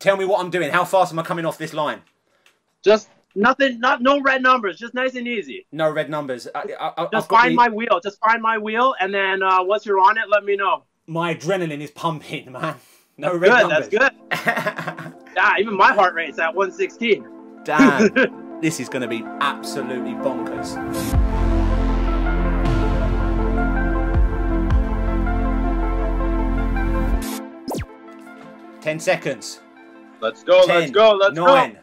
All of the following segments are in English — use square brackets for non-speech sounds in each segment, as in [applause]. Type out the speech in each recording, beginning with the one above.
Tell me what I'm doing. How fast am I coming off this line? Just nothing, not no red numbers. Just nice and easy. No red numbers. I, I, Just find the- my wheel. Just find my wheel, and then uh, once you're on it, let me know. my adrenaline is pumping, man. No red Good. numbers. That's good. [laughs] Yeah, even my heart rate's at 116. Damn. [laughs] this is going to be absolutely bonkers. Ten seconds. Let's go. Ten, let's go. Let's nine. go.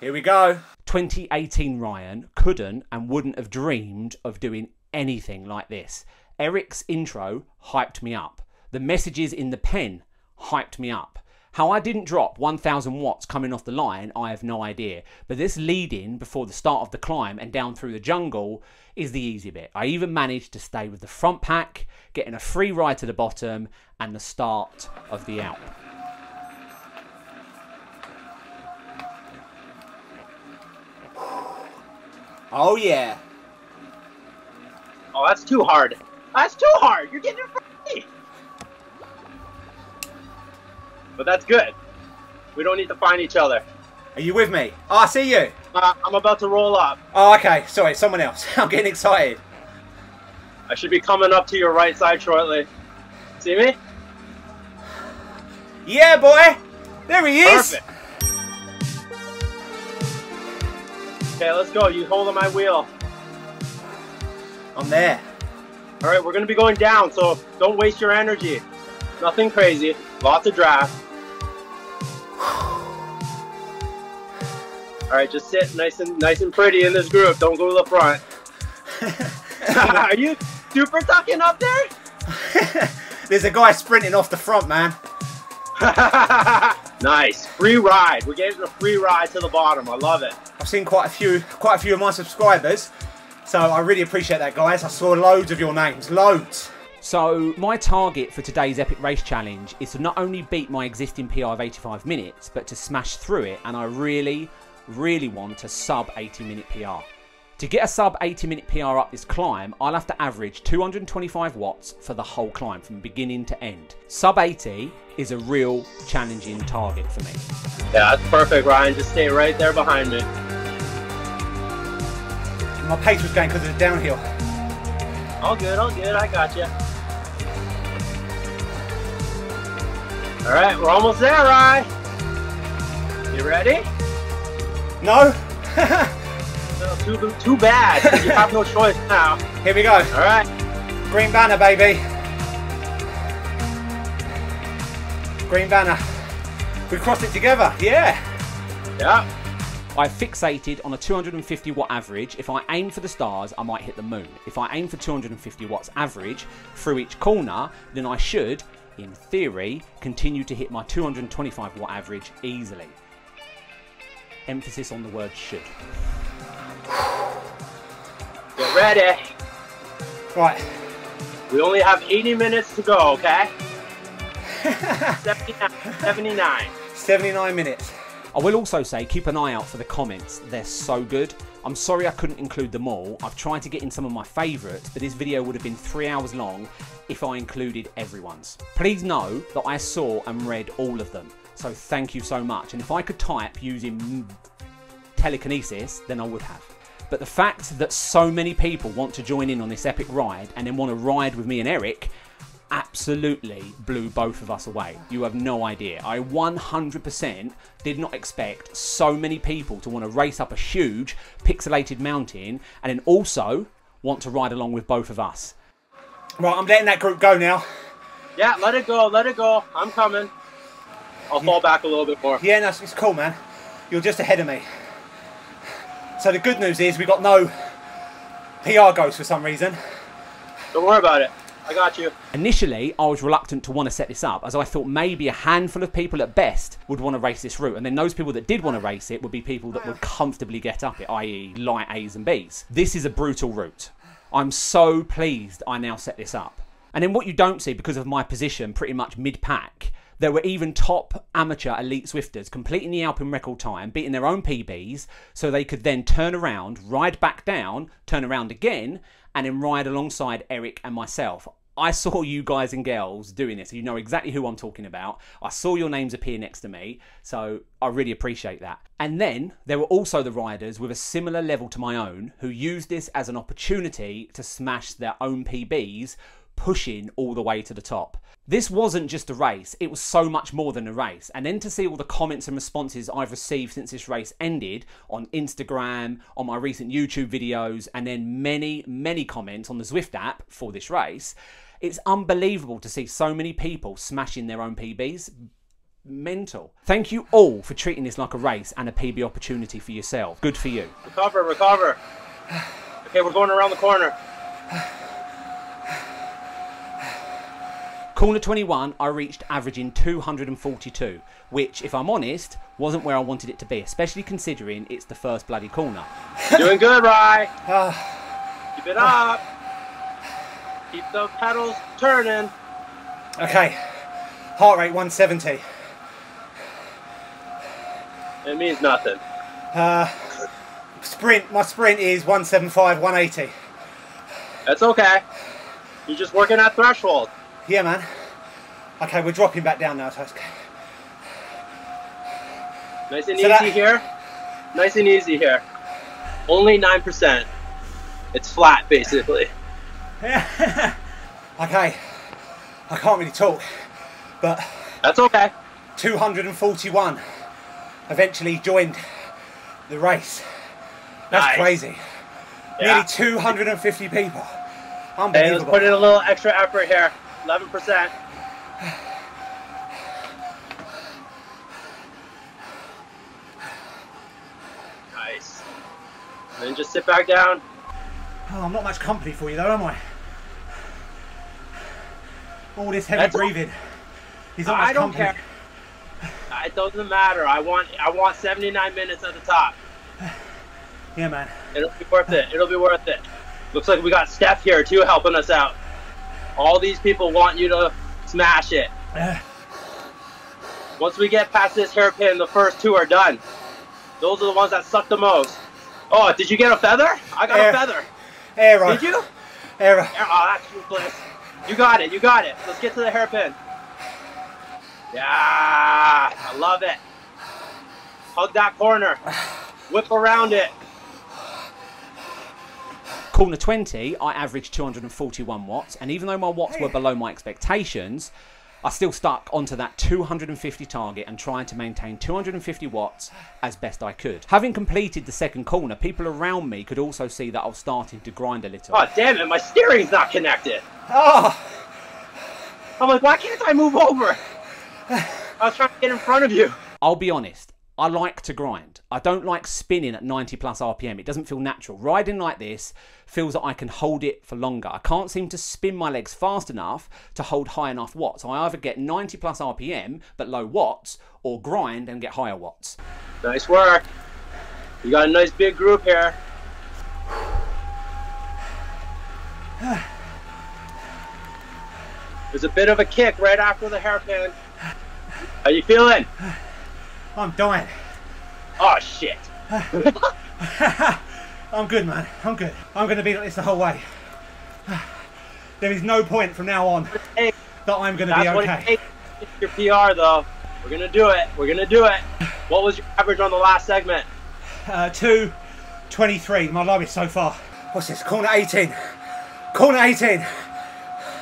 Here we go. 2018 Ryan couldn't and wouldn't have dreamed of doing anything like this. Erik's intro hyped me up. The messages in the pen hyped me up. How I didn't drop 1000 watts coming off the line, I have no idea. But this lead in before the start of the climb and down through the jungle is the easy bit. I even managed to stay with the front pack, getting a free ride to the bottom and the start of the Alp. Oh yeah. Oh, that's too hard. That's too hard. You're getting it for me. But that's good. We don't need to find each other. Are you with me? Oh, I see you. Uh, I'm about to roll up. Oh, okay. Sorry, someone else. [laughs] I'm getting excited. I should be coming up to your right side shortly. See me? Yeah, boy. There he is. Perfect. Okay, let's go. You hold on my wheel. I'm there. All right, we're gonna be going down, so don't waste your energy. Nothing crazy. Lots of draft. [sighs] All right, just sit nice and nice and pretty in this group. Don't go to the front. [laughs] [laughs] Are you super tucking up there? [laughs] There's a guy sprinting off the front, man. Nice, free ride. We're getting a free ride to the bottom. I love it. I've seen quite a few, quite a few of my subscribers, so I really appreciate that, guys. I saw loads of your names, loads. So my target for today's epic race challenge is to not only beat my existing PR of 85 minutes, but to smash through it, and I really, really want a sub 80 minute PR. To get a sub 80 minute PR up this climb, I'll have to average 225 watts for the whole climb from beginning to end. Sub 80 is a real challenging target for me. Yeah, that's perfect, Ryan. Just stay right there behind me. My pace was going because of the downhill. All good, all good. I got you. All right, we're almost there, Ryan. You ready? No? [laughs] No, too, too bad. 'cause You [laughs] have no choice now. Here we go. All right. Green banner, baby. Green banner. We crossed it together. Yeah. Yeah. I fixated on a 250 watt average. If I aim for the stars, I might hit the moon. If I aim for 250 watts average through each corner, then I should, in theory, continue to hit my 225 watt average easily. Emphasis on the word should. Get ready. Right. We only have 80 minutes to go, okay? [laughs] 79. 79. 79 minutes. I will also say keep an eye out for the comments. They're so good. I'm sorry I couldn't include them all. I've tried to get in some of my favourites, but this video would have been three hours long if I included everyone's. Please know that I saw and read all of them. So thank you so much. And if I could type using telekinesis, then I would have. But the fact that so many people want to join in on this epic ride and then want to ride with me and Erik absolutely blew both of us away. You have no idea. I 100% did not expect so many people to want to race up a huge pixelated mountain and then also want to ride along with both of us. Right, I'm letting that group go now. Yeah, let it go. Let it go. I'm coming. I'll fall back a little bit more. Yeah, no, it's- it's cool, man. You're just ahead of me. So the good news is we got no PR goes for some reason. Don't worry about it. I got you. Initially, I was reluctant to want to set this up as I thought maybe a handful of people at best would want to race this route, and then those people that did want to race it would be people that would comfortably get up it, i.e., light A's and B's. This is a brutal route. I'm so pleased I now set this up. And then what you don't see because of my position pretty much mid pack, there were even top amateur elite Zwifters completing the Alp in record time, beating their own PBs, so they could then turn around, ride back down, turn around again, and then ride alongside Erik and myself. I saw you guys and girls doing this. You know exactly who I'm talking about. I saw your names appear next to me, so I really appreciate that. And then there were also the riders with a similar level to my own who used this as an opportunity to smash their own PBs, pushing all the way to the top. This wasn't just a race, it was so much more than a race. And then to see all the comments and responses I've received since this race ended on Instagram, on my recent YouTube videos, and then many, many comments on the Zwift app for this race, it's unbelievable to see so many people smashing their own PBs. Mental. Thank you all for treating this like a race and a PB opportunity for yourself. Good for you. Recover, recover. [sighs] Okay, we're going around the corner. Corner 21, I reached averaging 242, which, if I'm honest, wasn't where I wanted it to be, especially considering it's the first bloody corner. [laughs] Doing good, Rye. Ah. Keep it up. Keep the pedals turning. Okay, heart rate 170. It means nothing. Uh, sprint, my sprint is 175, 180. That's okay. You're just working at threshold. Yeah, man. Okay, we're dropping back down now, so it's okay. Nice and So easy that- here. Nice and easy here. Only 9%. It's flat, basically. Yeah. [laughs] Okay, I can't really talk, but That's okay. 241 eventually joined the race. That's Nice. crazy. Yeah. Nearly 250 people. Hey, let's put in a little extra effort here. 11%. Nice. And then just sit back down. Oh, I'm not much company for you though, am I? All this heavy That's- breathing. He's not I don't company. care. It doesn't matter. I want I want 79 minutes at the top. [sighs] Yeah, man. It'll be worth it. It'll be worth it. Looks like we got Steph here too helping us out. All these people want you to smash it. [sighs] Once we get past this hairpin, the first two are done. Those are the ones that suck the most. Oh, did you get a feather? I got a feather. aero. Did you? Aero. Oh, that's useless. You got it. You got it. Let's get to the hairpin. Yeah, I love it. Hug that corner. Whip around it. Corner 20, I averaged 241 watts, and even though my watts were below my expectations, I still stuck onto that 250 target and trying to maintain 250 watts as best I could. Having completed the second corner, people around me could also see that I was starting to grind a little. Oh, damn it. My steering's not connected. Oh, I'm like, why can't I move over? I was trying to get in front of you. I'll be honest, I like to grind. I don't like spinning at 90 plus RPM. It doesn't feel natural. Riding like this feels that I can hold it for longer. I can't seem to spin my legs fast enough to hold high enough watts. I either get 90 plus RPM but low watts or grind and get higher watts. Nice work. You got a nice big group here. There's a bit of a kick right after the hairpin. How you feeling? I'm dying. Oh shit. [laughs] I'm good, man. I'm good. I'm going to be like this the whole way. [sighs] There is no point from now on that I'm going to that's be what it okay. Your PR though. We're gonna do it. We're gonna do it. What was your average on the last segment? [sighs] Uh, 223, my lowest so far. What's this? Corner 18. Corner 18.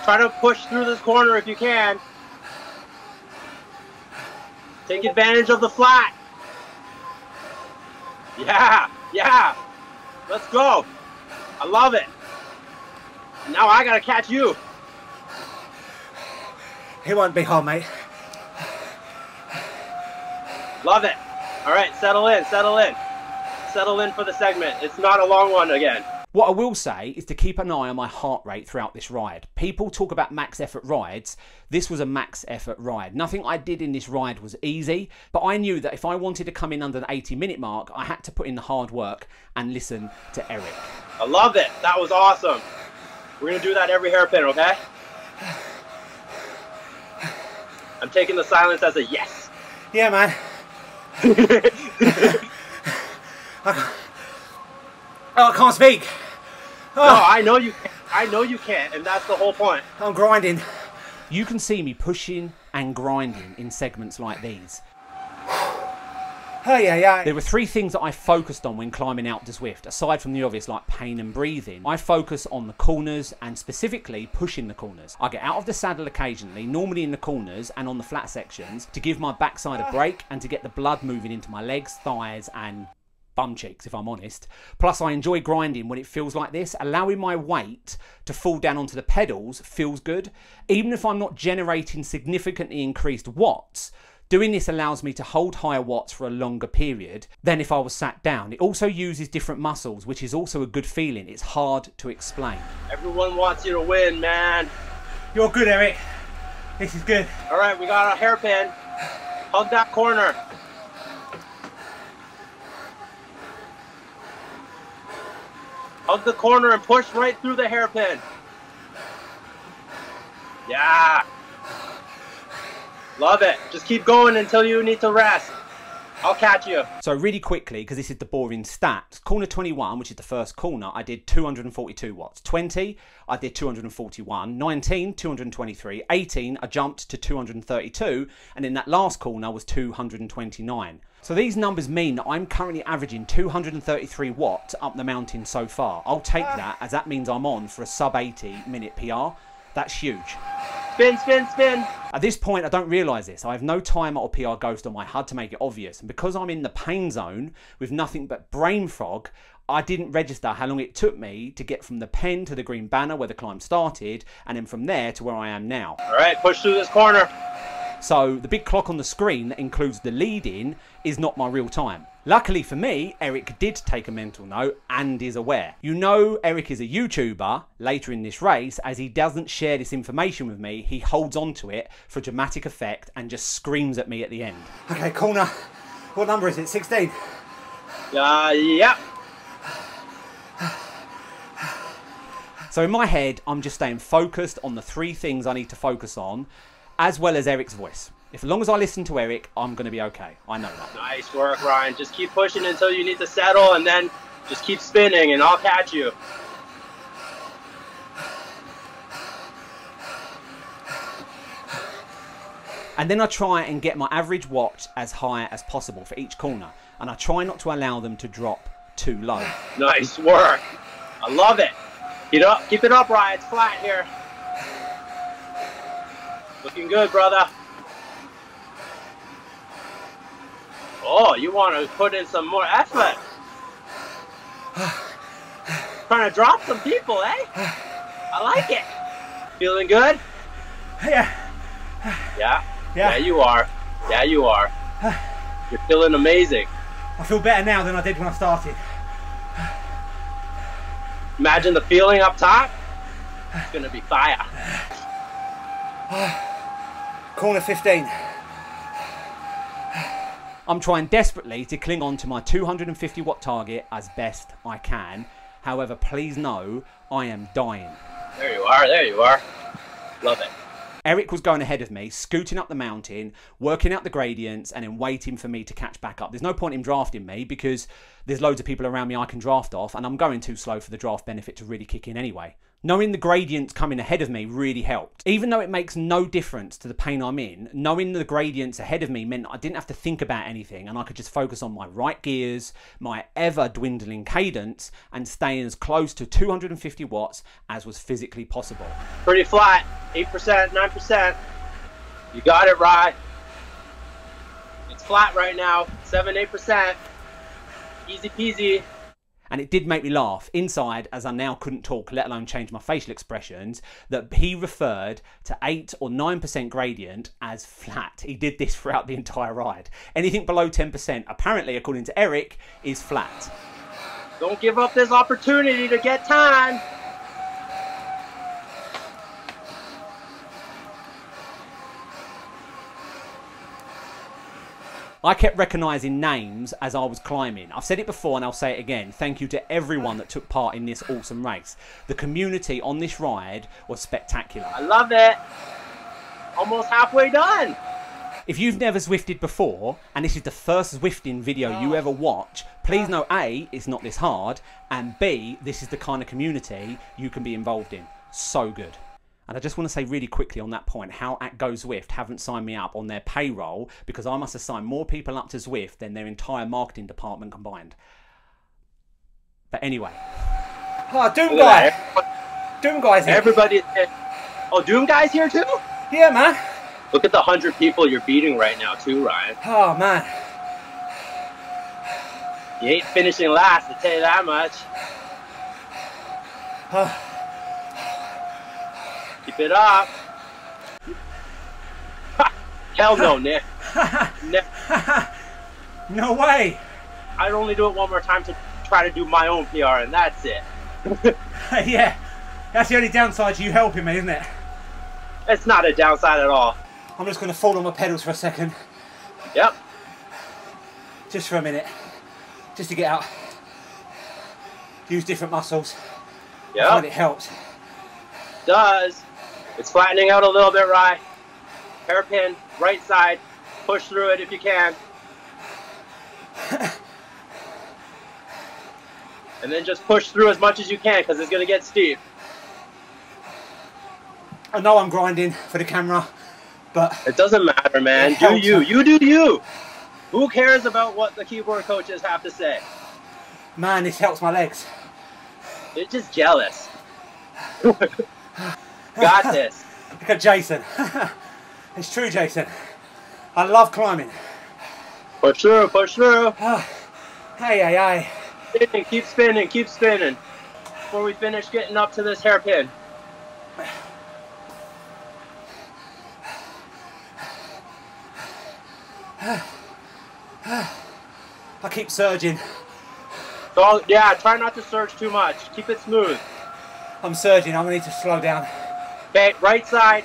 Try to push through this corner if you can. Take advantage of the flat. Yeah, yeah. Let's go. I love it. Now I gotta catch you. It won't be hard, mate. Love it. All right, settle in, settle in. Settle in for the segment. It's not a long one again. What I will say is to keep an eye on my heart rate throughout this ride. People talk about max effort rides. This was a max effort ride. Nothing I did in this ride was easy, but I knew that if I wanted to come in under the 80 minute mark, I had to put in the hard work and listen to Erik. I love it. That was awesome. We're gonna do that every hairpin, okay? I'm taking the silence as a yes. Yeah, man. [laughs] [laughs] Oh, I can't speak. No, oh. I know you. can. I know you can't, and that's the whole point. I'm grinding. You can see me pushing and grinding in segments like these. Oh yeah, yeah. There were three things that I focused on when climbing Alpe du Zwift, aside from the obvious like pain and breathing. I focus on the corners and specifically pushing the corners. I get out of the saddle occasionally, normally in the corners and on the flat sections, to give my backside a ah. break and to get the blood moving into my legs, thighs, and bum cheeks, if I'm honest. Plus, I enjoy grinding when it feels like this. Allowing my weight to fall down onto the pedals feels good. Even if I'm not generating significantly increased watts, Doing this allows me to hold higher watts for a longer period than if I was sat down. It also uses different muscles, which is also a good feeling. It's hard to explain. Everyone wants you to win, man. You're good, Erik. This is good. All right, we got a hairpin. Hug that corner. Hug the corner and push right through the hairpin. Yeah. Love it. Just keep going until you need to rest. I'll catch you. So really quickly, because this is the boring stats, corner 21, which is the first corner, I did 242 watts. 20, I did 241. 19, 223. 18, I jumped to 232. And in that last corner was 229. So these numbers mean that I'm currently averaging 233 watts up the mountain so far. I'll take ah. that as that means I'm on for a sub 80 minute PR. That's huge. Spin, spin, spin. At this point, I don't realise this. I have no timer or PR ghost on my HUD to make it obvious. And because I'm in the pain zone with nothing but brain fog, I didn't register how long it took me to get from the pen to the green banner where the climb started, and then from there to where I am now. All right, push through this corner. So the big clock on the screen that includes the lead in is not my real time. Luckily for me, Erik did take a mental note and is aware. You know Erik is a YouTuber later in this race as he doesn't share this information with me, he holds on to it for dramatic effect and just screams at me at the end. Okay, corner. What number is it? 16. Uh, yeah. So in my head, I'm just staying focused on the three things I need to focus on as well as Erik's voice. If as long as I listen to Erik, I'm going to be okay. I know that. Nice work, Ryan. Just keep pushing until you need to settle, and then just keep spinning, and I'll catch you. And then I try and get my average watch as high as possible for each corner. And I try not to allow them to drop too low. Nice work. I love it. Keep it up, keep it up, Ryan. It's flat here. Looking good, brother. Oh, you want to put in some more effort. Trying to drop some people, eh? I like it. Feeling good? Yeah. Yeah. Yeah. Yeah, you are. Yeah, you are. You're feeling amazing. I feel better now than I did when I started. Imagine the feeling up top. It's gonna be fire. [sighs] [sighs] [sighs] Corner 15. I'm trying desperately to cling on to my 250 watt target as best I can. However, please know I am dying. There you are. There you are. Love it. Erik was going ahead of me, scooting up the mountain, working out the gradients, and then waiting for me to catch back up. There's no point in drafting me because there's loads of people around me I can draft off, and I'm going too slow for the draft benefit to really kick in anyway. Knowing the gradients coming ahead of me really helped. Even though it makes no difference to the pain I'm in, knowing the gradients ahead of me meant I didn't have to think about anything and I could just focus on my right gears, my ever dwindling cadence, and staying as close to 250 watts as was physically possible. Pretty flat. 8%, 9%. You got it right. It's flat right now. 7, 8%. Easy peasy. And it did make me laugh inside as I now couldn't talk, let alone change my facial expressions, that he referred to 8 or 9% gradient as flat. He did this throughout the entire ride. Anything below 10%, apparently, according to Erik, is flat. Don't give up this opportunity to get time. I kept recognising names as I was climbing. I've said it before and I'll say it again. Thank you to everyone that took part in this awesome race. The community on this ride was spectacular. I love it. Almost halfway done. If you've never Zwifted before, and this is the first Zwifting video you oh. ever watch, please know A, it's not this hard, and B, this is the kind of community you can be involved in. So good. And I just want to say really quickly on that point how at Go Zwift haven't signed me up on their payroll because I must assign more people up to Zwift than their entire marketing department combined. But anyway, Oh, Doom Look guy. Doom guy's here. Everybody. Oh, Doom Guy's here too? Yeah, man. Look at the hundred people you're beating right now, too, Ryan. Oh man. You ain't finishing last, I tell you that much. Oh, Keep it up. Hell no, [laughs] Nick. Nick. [laughs] no way. I'd only do it one more time to try to do my own PR, and that's it. [laughs] yeah. That's the only downside to you helping me, isn't it? It's not a downside at all. I'm just going to fall on my pedals for a second, Yep. just for a minute, just to get out. Use different muscles. Find it helps. Does. It's flattening out a little bit, Rye. Hairpin, right side. Push through it if you can. and then just push through as much as you can because it's going to get steep. I know I'm grinding for the camera, but It doesn't matter, man. Do you. huh? You do you. Who cares about what the keyboard coaches have to say? man, this helps my legs. They're just jealous. [laughs] Got this. [laughs] Look at Jason. [laughs] it's true, Jason. I love climbing. Push through, push through. Hey, hey, hey. Spinning, keep spinning, keep spinning. Before we finish getting up to this hairpin. I keep surging. So yeah, try not to surge too much. Keep it smooth. I'm surging. I'm gonna need to slow down. Okay, right side.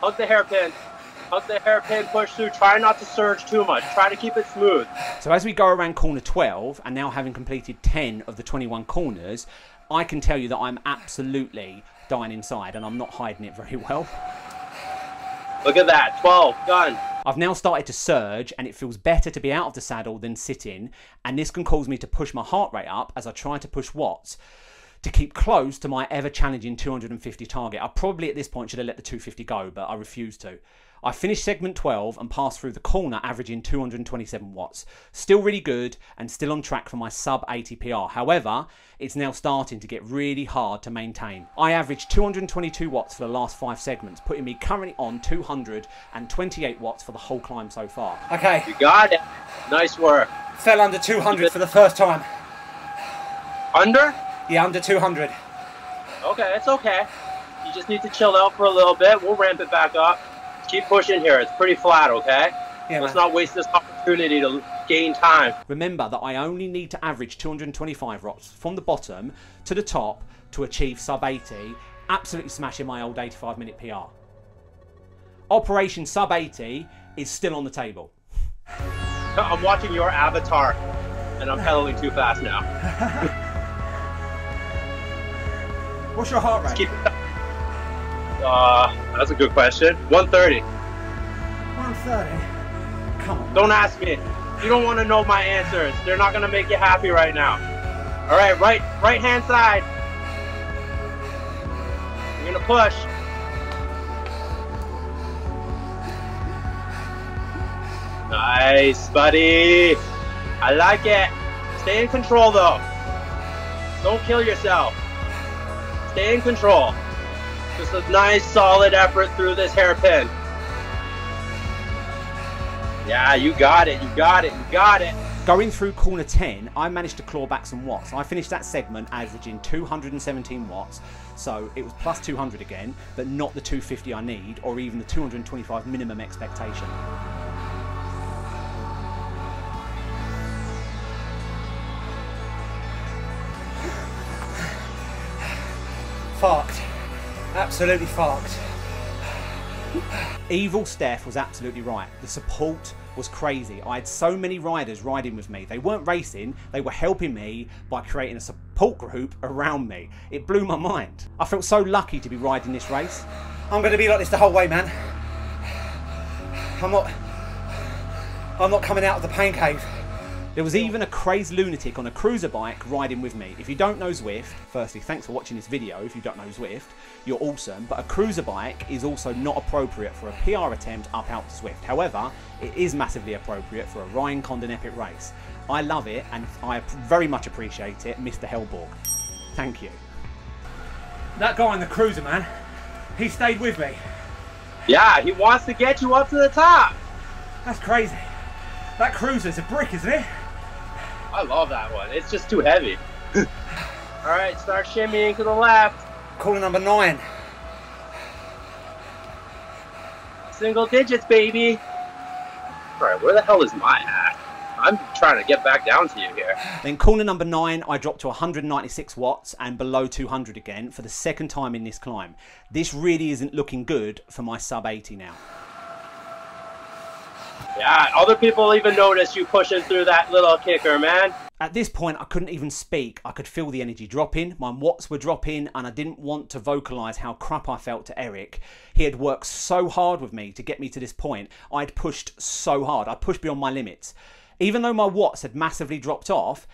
Hug the hairpin. Hug the hairpin, push through. Try not to surge too much. Try to keep it smooth. So as we go around corner 12, and now having completed 10 of the 21 corners, I can tell you that I'm absolutely dying inside, and I'm not hiding it very well. Look at that. 12, done. I've now started to surge, and it feels better to be out of the saddle than sitting, and this can cause me to push my heart rate up as I try to push watts to keep close to my ever challenging 250 target. I probably at this point should have let the 250 go, but I refuse to. I finished segment 12 and passed through the corner averaging 227 watts. Still really good and still on track for my sub 80 PR. However, it's now starting to get really hard to maintain. I averaged 222 watts for the last five segments, putting me currently on 228 watts for the whole climb so far. Okay, You got it. Nice work. fell under 200 for the first time. Under? Yeah, under 200. Okay, it's okay. You just need to chill out for a little bit. We'll ramp it back up. Keep pushing here. It's pretty flat, okay? Yeah, Let's man. not waste this opportunity to gain time. Remember that I only need to average 225 watts from the bottom to the top to achieve sub 80, absolutely smashing my old 85 minute PR. Operation sub 80 is still on the table. I'm watching your avatar, and I'm pedaling too fast now. [laughs] What's your heart rate? Uh, that's a good question. 130. 130. Come on. Don't ask me. You don't want to know my answers. They're not gonna make you happy right now. All right, right, right hand side. You're gonna push. Nice, buddy. I like it. Stay in control though. Don't kill yourself. Stay in control. Just a nice solid effort through this hairpin. Yeah, you got it, you got it, you got it. Going through corner 10, I managed to claw back some watts. I finished that segment averaging 217 watts, so it was plus 200 again, but not the 250 I need, or even the 225 minimum expectation. Absolutely fucked. Evil Steph was absolutely right. The support was crazy. I had so many riders riding with me. They weren't racing, they were helping me by creating a support group around me. It blew my mind. I felt so lucky to be riding this race. I'm gonna be like this the whole way, man. I'm not. I'm not coming out of the pain cave. There was even a crazed lunatic on a cruiser bike riding with me. If you don't know Zwift, firstly, thanks for watching this video. If you don't know Zwift, you're awesome. But a cruiser bike is also not appropriate for a PR attempt up Alpe du Zwift. However, it is massively appropriate for a Ryan Condon epic race. I love it and I very much appreciate it, Mr. Hellborg. Thank you. That guy on the cruiser, man, he stayed with me. Yeah, he wants to get you up to the top. That's crazy. That cruiser's a brick, isn't it? I love that one. It's just too heavy. [sighs] All right, start shimmying to the left. Corner number nine. Single digits, baby. All right, where the hell is my hat? I'm trying to get back down to you here. Then corner number nine, I dropped to 196 watts and below 200 again for the second time in this climb. This really isn't looking good for my sub 80 now. Yeah, other people even notice you pushing through that little kicker, man. At this point, I couldn't even speak. I could feel the energy dropping, my watts were dropping, and I didn't want to vocalise how crap I felt to Erik. He had worked so hard with me to get me to this point. I'd pushed so hard, I pushed beyond my limits. Even though my watts had massively dropped off,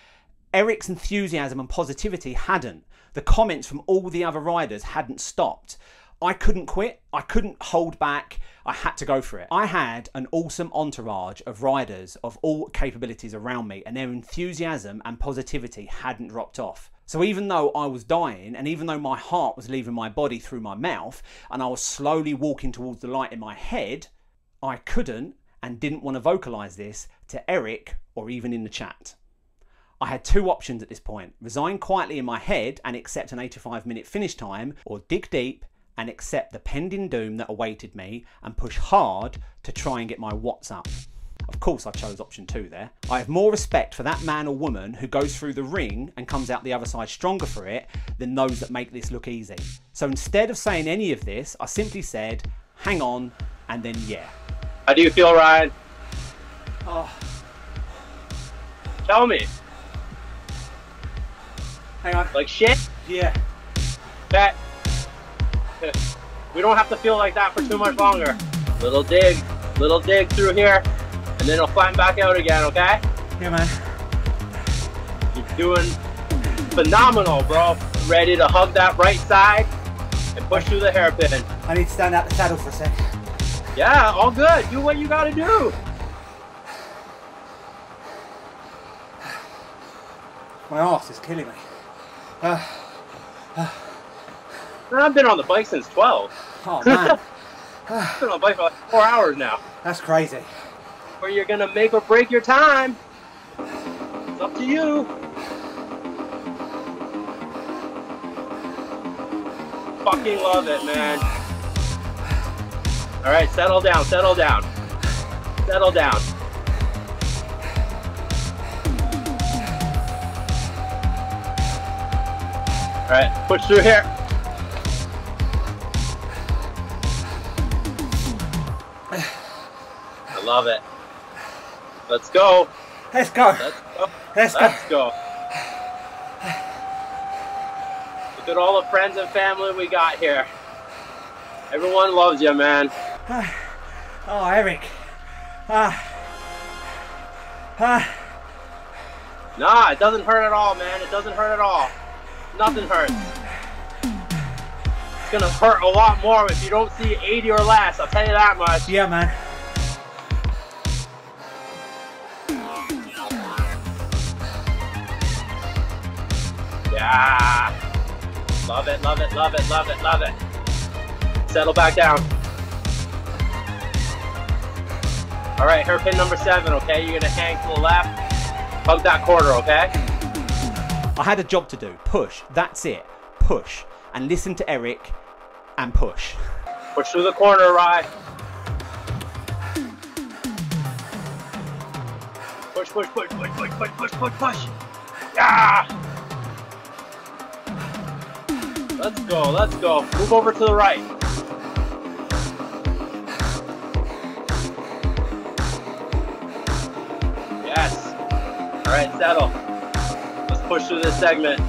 Erik's enthusiasm and positivity hadn't. The comments from all the other riders hadn't stopped. I couldn't quit. I couldn't hold back. I had to go for it. I had an awesome entourage of riders of all capabilities around me, and their enthusiasm and positivity hadn't dropped off. So even though I was dying, and even though my heart was leaving my body through my mouth, and I was slowly walking towards the light in my head, I couldn't and didn't want to vocalize this to Erik or even in the chat. I had two options at this point resign quietly in my head and accept an 85 minute finish time, or dig deep and accept the pending doom that awaited me and push hard to try and get my watts up. Of course, I chose option two there. I have more respect for that man or woman who goes through the ring and comes out the other side stronger for it than those that make this look easy. So instead of saying any of this, I simply said, hang on, and then yeah. How do you feel, Ryan? Oh, Tell me. hang on. Like shit? Yeah. Bet. We don't have to feel like that for too much longer. Little dig, little dig through here, and then it'll flatten back out again, okay? Yeah, man. You're doing phenomenal, bro. Ready to hug that right side and push through the hairpin. I need to stand out the saddle for a sec. Yeah, all good. Do what you gotta do. My ass is killing me. Uh, Man, I've been on the bike since 12. oh, [laughs] man. I've been on the bike for like four hours now. That's crazy. Where you're gonna make or break your time. It's up to you. Fucking love it, man. All right, settle down, settle down. Settle down. All right, push through here. Love it. Let's go. Let's go. Let's go. Let's go. Let's go. Look at all the friends and family we got here. Everyone loves you, man. [sighs] Oh, Erik. Ah. Ah. Nah, it doesn't hurt at all, man. It doesn't hurt at all. Nothing hurts. It's gonna hurt a lot more if you don't see 80 or less. I'll tell you that much. Yeah, man. Yeah. Love it, love it, love it, love it, love it. Settle back down. All right, hairpin number seven, okay? You're gonna hang to the left. Hug that corner, okay? I had a job to do. Push. That's it. Push. And listen to Erik and push. Push through the corner, right? Push, push, push, push, push, push, push, push, push. Yeah! Let's go, let's go. Move over to the right. Yes. All right, settle. Let's push through this segment.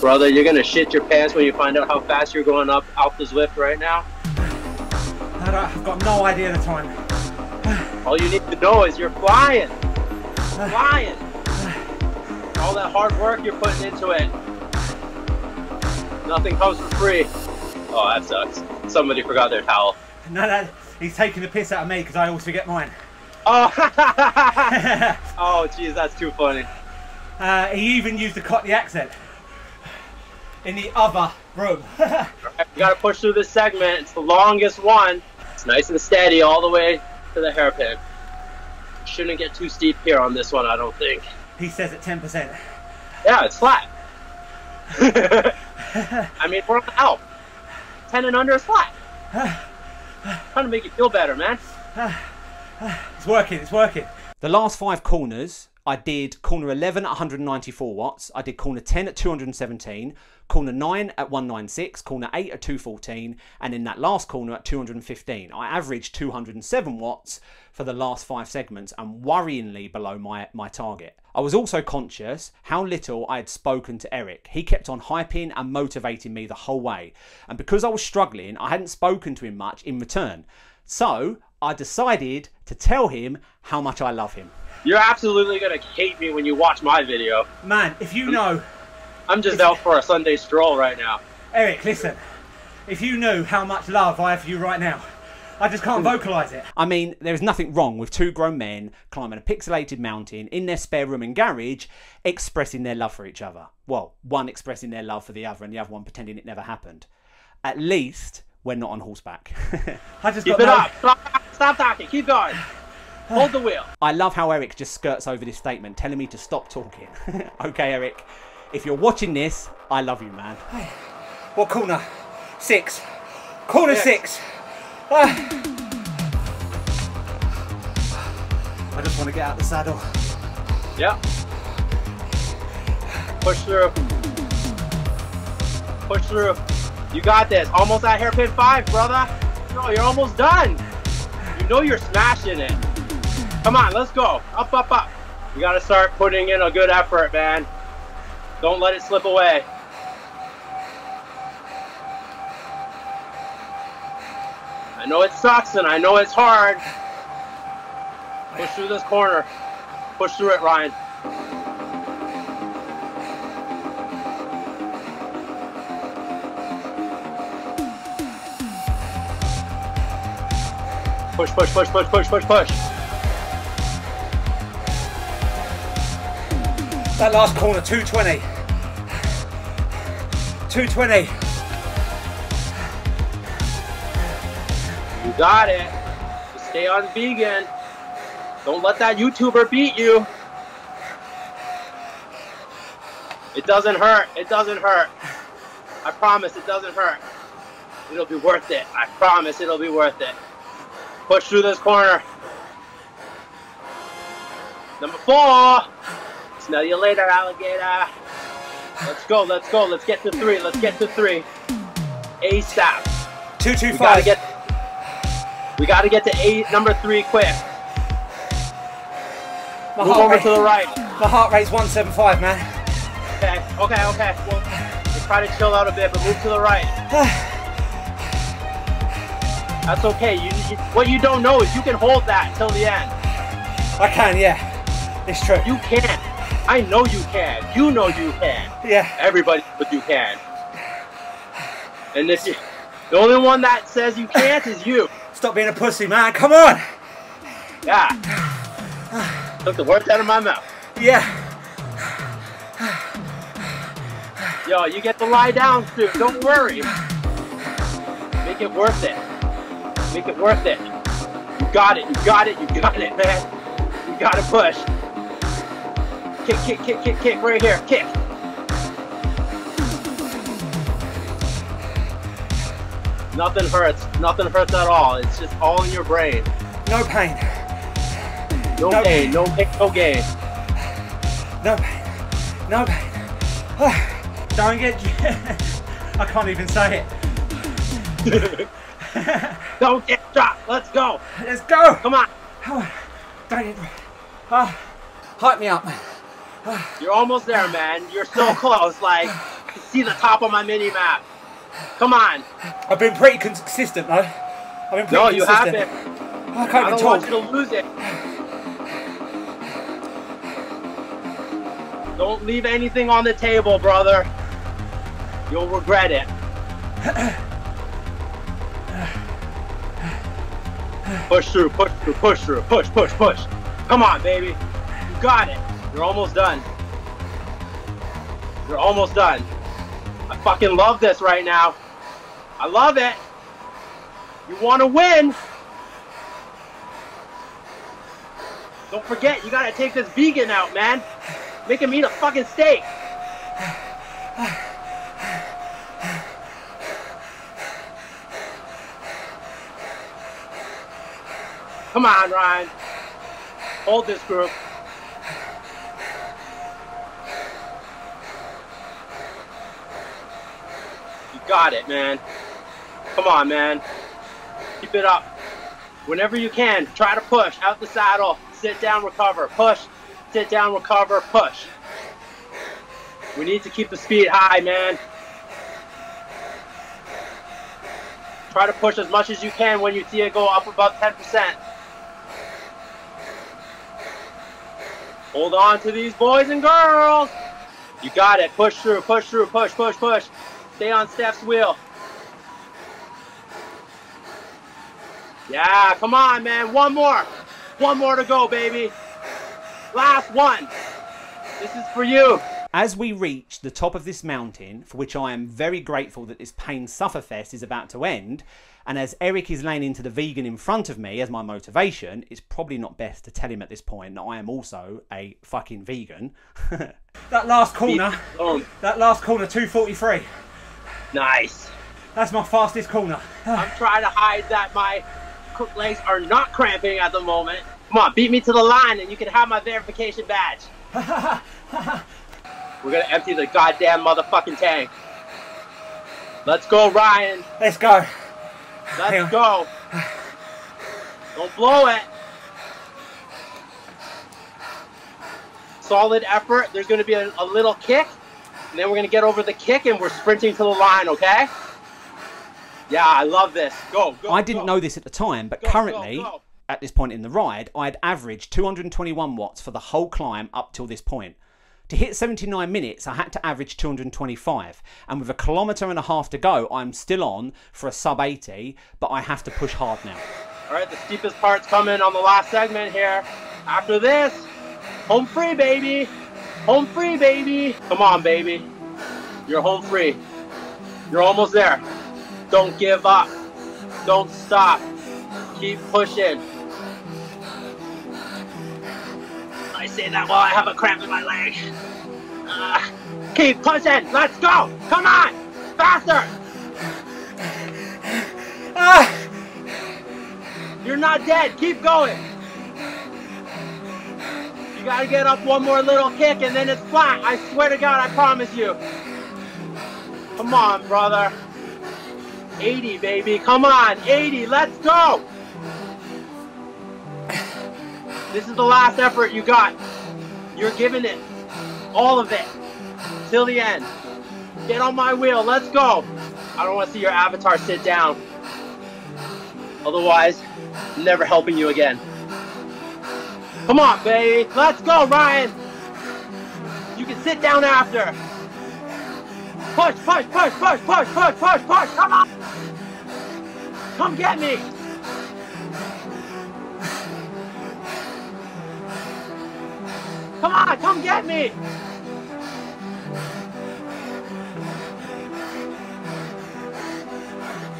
Brother, you're gonna shit your pants when you find out how fast you're going up Alpe du Zwift right now. I don't, uh, I've got no idea the time. [sighs] All you need to know is you're flying. [sighs] Flying. All that hard work you're putting into it. Nothing comes for free. Oh, that sucks. Somebody forgot their towel. [laughs] No, no, he's taking the piss out of me because I always forget mine. Oh, [laughs] oh, jeez, that's too funny. Uh, he even used the Cockney accent in the other room. [laughs] You gotta push through this segment. It's the longest one. It's nice and steady all the way to the hairpin. Shouldn't get too steep here on this one, I don't think. he says at 10%. Yeah, it's flat. [laughs] I mean, we're on the Alp. 10 and under is flat. [sighs] Trying to make you feel better, man. [sighs] It's working, it's working. The last five corners, I did corner 11 at 194 watts, I did corner 10 at 217, corner 9 at 196, corner 8 at 214, and in that last corner at 215. I averaged 207 watts for the last five segments and worryingly below my, my target. I was also conscious how little I had spoken to Erik. He kept on hyping and motivating me the whole way. And because I was struggling, I hadn't spoken to him much in return. So I decided to tell him how much I love him. You're absolutely gonna hate me when you watch my video. Man, if you know, I'm just out for a Sunday stroll right now. Erik, listen, if you knew how much love I have for you right now, I just can't vocalise it. I mean, there is nothing wrong with two grown men climbing a pixelated mountain in their spare room and garage, expressing their love for each other. Well, one expressing their love for the other and the other one pretending it never happened. At least we're not on horseback. [laughs] I just Keep got it no- up. Stop, stop talking. Keep going. Hold the wheel. [sighs] I love how Erik just skirts over this statement, telling me to stop talking. [laughs] okay, Erik, if you're watching this, I love you, man. [sighs] What corner? Six. Corner Six. six. [sighs] I just want to get out the saddle. Yep. Push through. Push through. You got this. Almost at hairpin five, brother. No, you're almost done. You know you're smashing it. Come on, let's go. Up, up, up. You gotta start putting in a good effort, man. Don't let it slip away. I know it sucks and I know it's hard. Push through this corner. Push through it, Ryan. Push, push, push, push, push, push, push. That last corner, 220. 220. Got it. Just stay on vegan. Don't let that YouTuber beat you. It doesn't hurt. It doesn't hurt. I promise it doesn't hurt. It'll be worth it. I promise it'll be worth it. Push through this corner. Number four. Smell you later, alligator. Let's go. Let's go. Let's get to three. Let's get to three. ASAP. We gotta 225. get. We gotta get to eight, number three, quick. my, Move heart over rate, to the right. my heart rate's 175, man. Okay, okay, okay. Well, just try to chill out a bit, but move to the right. [sighs] That's okay. You, you, what you don't know is you can hold that till the end. I can, yeah. It's true. You can. I know you can. You know you can. Yeah. Everybody but you can. And if you, the only one that says you can't is you. Stop being a pussy, man. Come on. Yeah. Took the words out of my mouth. Yeah. Yo, you get to lie down soon. Don't worry. Make it worth it. Make it worth it. You got it. You got it. You got it, man. You gotta push. Kick, kick, kick, kick, kick. Right here. Kick. Nothing hurts. Nothing hurts at all. It's just all in your brain. No pain. No, No. pain. No pain. No gain. No pain. No pain. Don't get. [laughs] I can't even say it. [laughs] Don't get dropped. Let's go. Let's go. Come on. Come on. Don't get. Ah. Hype me up. You're almost there, man. You're so [sighs] close. Like, see the top of my mini map. Come on. I've been pretty consistent though. I've been pretty No, you consistent. haven't. I can't I even don't want you to lose it. Don't leave anything on the table, brother. You'll regret it. Push through, push through, push through, push, push, push. Come on, baby. You got it. You're almost done. You're almost done. I fucking love this right now. I love it. You want to win. Don't forget, you gotta take this vegan out, man. Make him eat a fucking steak. Come on, Ryan. Hold this group. Got it, man. Come on, man. Keep it up. Whenever you can, try to push out the saddle. Sit down, recover. Push. Sit down, recover. Push. We need to keep the speed high, man. Try to push as much as you can when you see it go up above 10%. Hold on to these boys and girls. You got it. Push through, push through, push, push, push. Stay on Steph's wheel. Yeah, come on, man. One more. One more to go, baby. Last one. This is for you. As we reach the top of this mountain, for which I am very grateful that this pain sufferfest is about to end, and as Erik is laying into the vegan in front of me as my motivation, it's probably not best to tell him at this point that I am also a fucking vegan. [laughs] That last corner, that last corner, 243. Nice. That's my fastest corner. I'm trying to hide that my cr- legs are not cramping at the moment. Come on, beat me to the line and you can have my verification badge. [laughs] We're gonna empty the goddamn motherfucking tank. Let's go, Ryan. Let's go. Let's go. Don't blow it. Solid effort. There's going to be a, a little kick, and then we're going to get over the kick, and we're sprinting to the line. Okay? Yeah, I love this. Go, go. I didn't go. know this at the time, but Go, currently, at this point in the ride, I had averaged 221 watts for the whole climb up till this point. To hit 79 minutes, I had to average 225, and with a kilometre and a half to go, I'm still on for a sub 80, but I have to push hard now. All right, the steepest part's coming on the last segment here. After this, home free, baby. Home free, baby. Come on, baby. You're home free. You're almost there. Don't give up. Don't stop. Keep pushing. I say that while I have a cramp in my leg. Ah, keep pushing. Let's go. Come on. Faster. Ah! You're not dead. Keep going. Gotta get up one more little kick and then it's flat. I swear to God, I promise you. Come on, brother. 80, baby. Come on. 80. Let's go. This is the last effort you got. You're giving it. All of it. Till the end. Get on my wheel. Let's go. I don't want to see your avatar sit down. Otherwise, I'm never helping you again. Come on, baby. Let's go, Ryan. You can sit down after. Push, push, push, push, push, push, push, push. Come on. Come get me. Come on, come get me.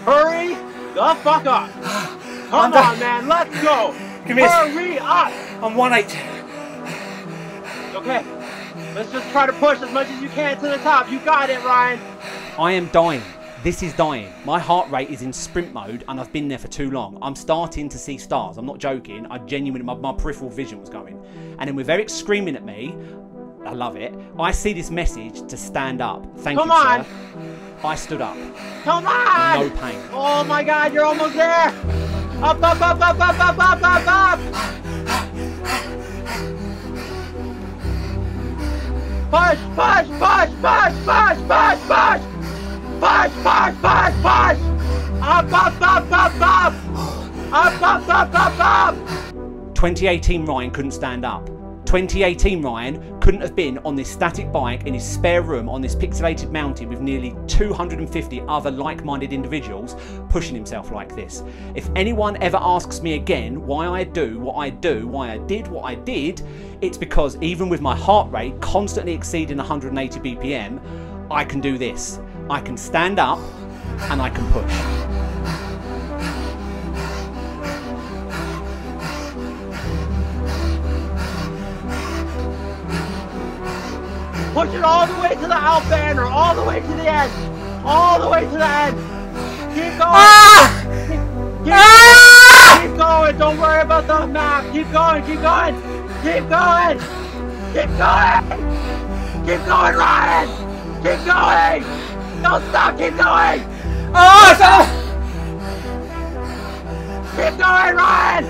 Hurry the fuck up. Come on, man. Let's go. Give me a- Hurry up. I'm 180. Okay. Let's just try to push as much as you can to the top. You got it, Ryan. I am dying. This is dying. My heart rate is in sprint mode and I've been there for too long. I'm starting to see stars. I'm not joking. I genuinely, my, my peripheral vision was going. And then with Erik screaming at me, I love it. I see this message to stand up. Thank Come you, on. sir. I stood up. Come on. No pain. Oh my god, you're almost there. Up, up, up, up, up, up, up, up, up. Push, push, push, push, push, push, push. Push, push, push, push. Up, up, up, up, up. Up, up, up, up, up! 2018 Ryan couldn't stand up. 2018 Ryan couldn't have been on this static bike in his spare room on this pixelated mountain with nearly 250 other like minded individuals pushing himself like this. If anyone ever asks me again why I do what I do, why I did what I did, it's because even with my heart rate constantly exceeding 180 BPM, I can do this. I can stand up and I can push. Push it all the way to the out banner, all the way to the end, all the way to the end. Keep going. Ah! Keep, Ah! keep going. Don't worry about the map. Keep going. Keep going. Keep going. Keep going. Keep going, Ryan. Keep going. Don't stop. Keep going. Ah! so- Keep going, Ryan.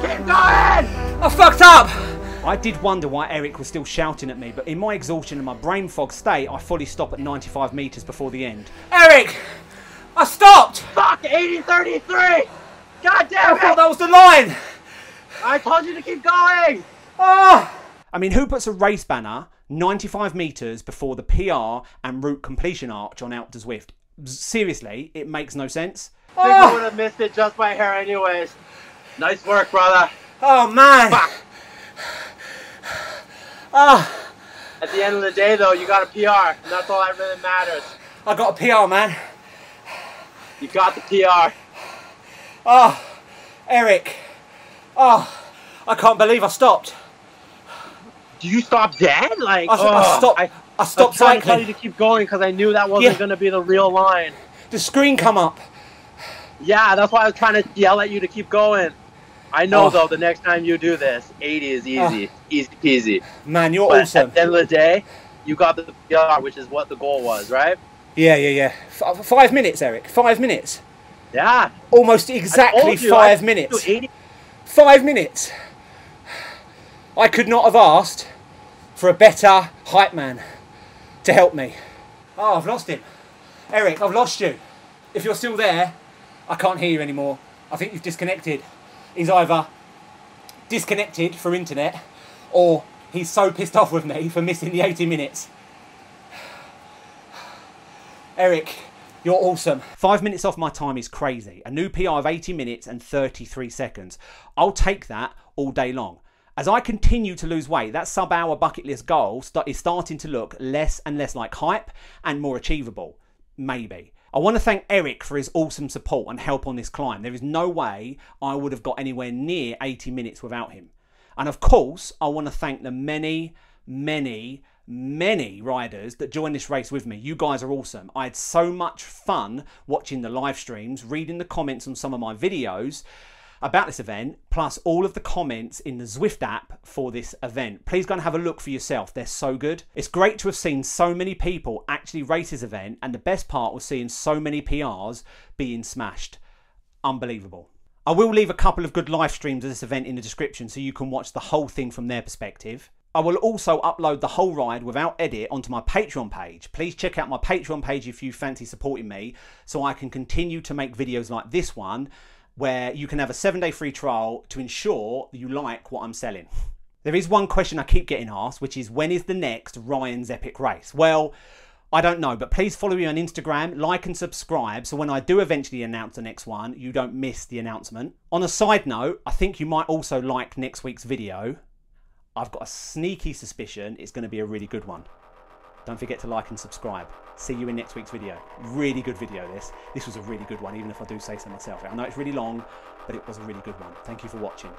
Keep going. I fucked up! I did wonder why Erik was still shouting at me, but in my exhaustion and my brain fog state, I fully stop at 95 metres before the end. Erik! I stopped! Fuck. 80-33. God I damn thought it. that was the line! I told you to keep going. Ah! I mean, who puts a race banner 95 metres before the PR and route completion arch on Alpe du Zwift? Seriously, it makes no sense. I think I Oh, would have missed it just by hair anyways. Nice work, brother. oh man! Fuck. Ah! At the end of the day, though, you got a PR, and that's all that really matters. I got a PR, man. You got the PR. Oh, Erik. Oh, I can't believe I stopped. Do you stop dead? Like, I, I stopped. I, I, stopped I tried to tell you to keep going because I knew that wasn't Yeah. going to be the real line. The screen come up. Yeah, that's why I was trying to yell at you to keep going. I know, Oh. though, the next time you do this, 80 is ah. easy. Easy peasy. Man, you're But awesome. at the end of the day, you got the PR, which is what the goal was, right? Yeah, yeah, yeah. F- uh, five minutes, Erik. Five minutes. Yeah. Almost exactly you, five minutes. Five minutes. I could not have asked for a better hype man to help me. Oh, I've lost him. Erik, I've lost you. If you're still there, I can't hear you anymore. I think you've disconnected. He's either disconnected for internet or he's so pissed off with me for missing the 80 minutes. [sighs] Erik, you're awesome. Five minutes off my time is crazy. A new PR of 80 minutes and 33 seconds. I'll take that all day long. As I continue to lose weight, that sub hour bucket list goal is starting to look less and less like hype and more achievable. Maybe. I want to thank Erik for his awesome support and help on this climb. There is no way I would have got anywhere near 80 minutes without him. And of course, I want to thank the many, many, many riders that joined this race with me. You guys are awesome. I had so much fun watching the live streams, reading the comments on some of my videos about this event, plus all of the comments in the Zwift app for this event. Please go and have a look for yourself. They're so good. It's great to have seen so many people actually race this event, and the best part was seeing so many PRs being smashed. Unbelievable. I will leave a couple of good live streams of this event in the description so you can watch the whole thing from their perspective. I will also upload the whole ride without edit onto my Patreon page. Please check out my Patreon page if you fancy supporting me so I can continue to make videos like this one where you can have a seven day free trial to ensure you like what I'm selling. There is one question I keep getting asked, which is when is the next Ryan's Epic Race? Well, I don't know, but please follow me on Instagram, like and subscribe so when I do eventually announce the next one, you don't miss the announcement. On a side note, I think you might also like next week's video. I've got a sneaky suspicion it's going to be a really good one. Don't forget to like and subscribe. See you in next week's video. Really good video, this. This was a really good one, even if I do say so myself. I know it's really long, but it was a really good one. Thank you for watching.